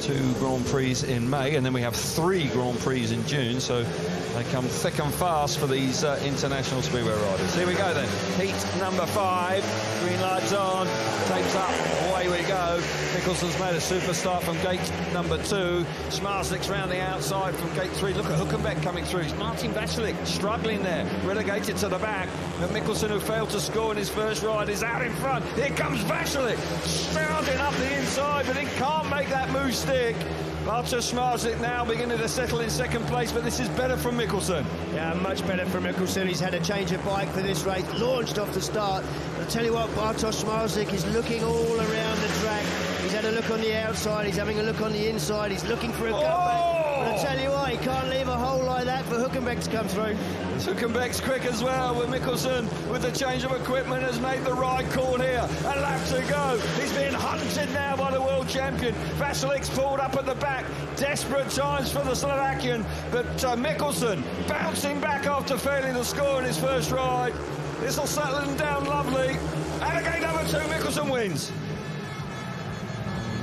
two Grand Prix in May, and then we have three Grand Prix in June. So they come thick and fast for these uh, international speedway riders. Here we go then. Heat number five. Green lights on. Tapes up. Away we go. Michelsen's made a superstar from gate number two. Zmarzlik's round the outside from gate three. Look at Huckenbeck coming through. It's Martin Vaculik struggling there. Relegated to the back. But Michelsen, who failed to score in his first ride, is out in front. Here comes Vaculik. Starting up the inside, but he can't make that move stick. Bartosz Zmarzlik now beginning to settle in second place, but this is better from Michelsen. Yeah, much better from Michelsen. He's had a change of bike for this race, launched off the start. I'll tell you what, Bartosz Zmarzlik is looking all around the track. He's had a look on the outside, he's having a look on the inside, he's looking for a Oh! cutback. But I tell you what, he can't leave a hole like that for Huckenbeck to come through. Huckenbeck's quick as well with Michelsen, with the change of equipment has made the right call here. A lap to go. He's being hunted now by champion. Vaculik's pulled up at the back. Desperate times for the Slovakian. But uh, Michelsen bouncing back after failing to score in his first ride. This will settle him down lovely. And again, number two, Michelsen wins.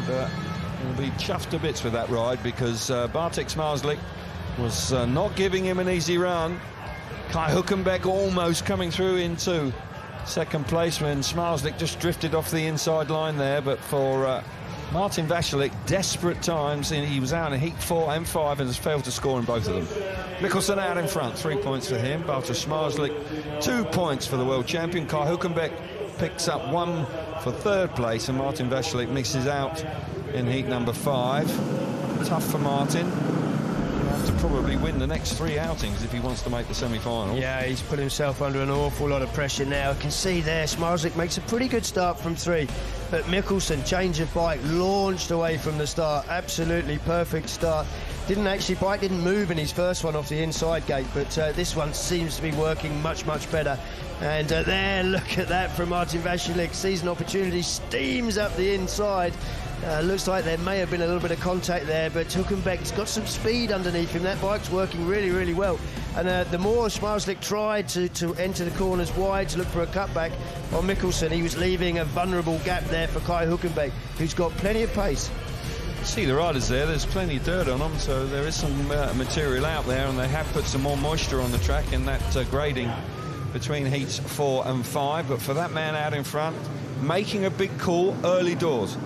And, uh, He'll be chuffed to bits with that ride because uh, Bartek Zmarzlik was uh, not giving him an easy run. Kai Huckenbeck almost coming through into second place when Zmarzlik just drifted off the inside line there. But for uh, Martin Vaculik, desperate times. He was out in heat four and five and has failed to score in both of them. Michelsen out in front, three points for him. Bartosz Zmarzlik, two points for the world champion. Kai Huckenbeck picks up one for third place and Martin Vaculik misses out in heat number five. Tough for Martin. Have to probably win the next three outings if he wants to make the semi-final. Yeah, he's put himself under an awful lot of pressure now. I can see there, Zmarzlik makes a pretty good start from three. But Michelsen, change of bike, launched away from the start. Absolutely perfect start. Didn't actually, bike didn't move in his first one off the inside gate, but uh, this one seems to be working much, much better. And uh, there, look at that from Martin Vaculik. Sees an opportunity, steams up the inside. Uh, looks like there may have been a little bit of contact there, but Huckenbeck's got some speed underneath him. That bike's working really, really well. And uh, the more Zmarzlik tried to, to enter the corners wide to look for a cutback on Michelsen, he was leaving a vulnerable gap there for Kai Huckenbeck, who's got plenty of pace. See the riders there, there's plenty of dirt on them, so there is some uh, material out there, and they have put some more moisture on the track in that uh, grading between heats four and five. But for that man out in front, making a big call early doors.